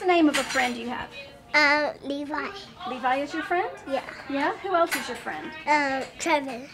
the name of a friend you have? Uh, Levi. Levi is your friend? Yeah. Yeah? Who else is your friend? Uh, Trevor.